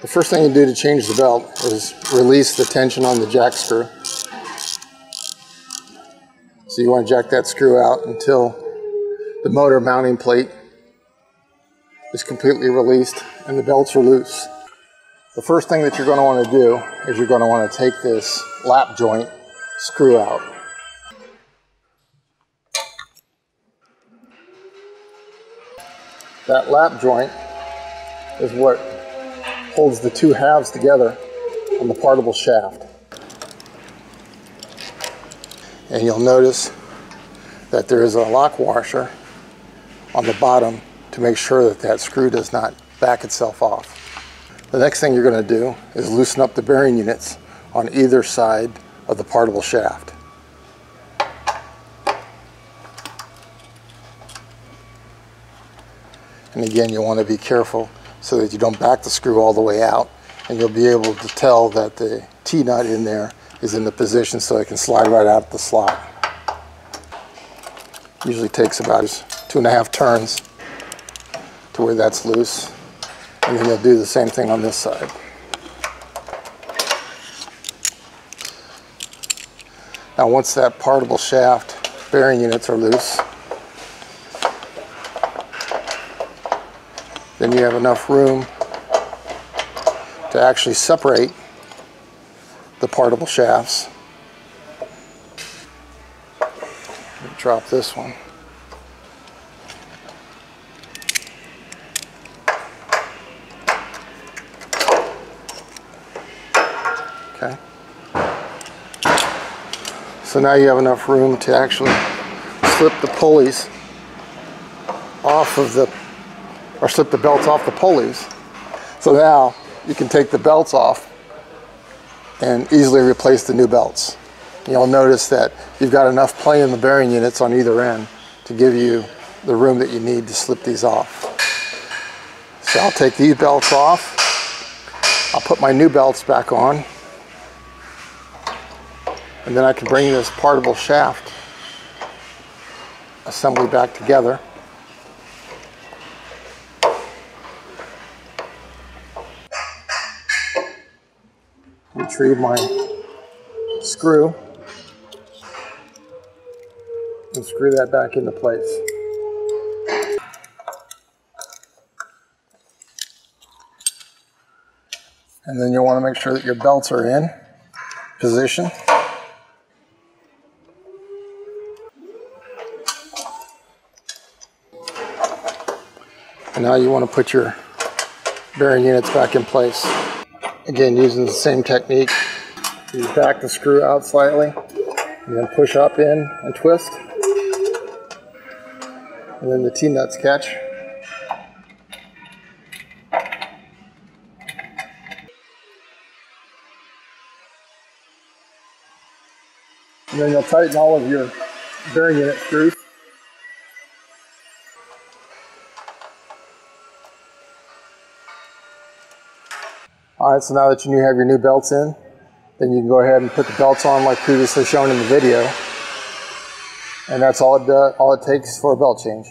The first thing you do to change the belt is release the tension on the jack screw. So you want to jack that screw out until the motor mounting plate is completely released and the belts are loose. The first thing that you're going to want to do is you're going to want to take this lap joint screw out. That lap joint is what holds the two halves together on the partable shaft. And you'll notice that there is a lock washer on the bottom to make sure that that screw does not back itself off. The next thing you're going to do is loosen up the bearing units on either side of the partable shaft. And again, you want to be careful so that you don't back the screw all the way out and you'll be able to tell that the T-nut in there is in the position so it can slide right out of the slot. Usually takes about two and a half turns to where that's loose. And then you'll do the same thing on this side. Now once that partable shaft bearing units are loose, then you have enough room to actually separate the partable shafts. Drop this one. Okay. So now you have enough room to actually slip the pulleys off of the or slip the belts off the pulleys. So now you can take the belts off and easily replace the new belts. You'll notice that you've got enough play in the bearing units on either end to give you the room that you need to slip these off. So I'll take these belts off. I'll put my new belts back on. And then I can bring this partable shaft assembly back together. Retrieve my screw and screw that back into place. And then you'll want to make sure that your belts are in position. And now you want to put your bearing units back in place. Again, using the same technique. You back the screw out slightly, and then push up in and twist. And then the T-nuts catch. And then you'll tighten all of your bearing unit screws. All right, so now that you have your new belts in, then you can go ahead and put the belts on like previously shown in the video. And that's all it, uh, all it takes for a belt change.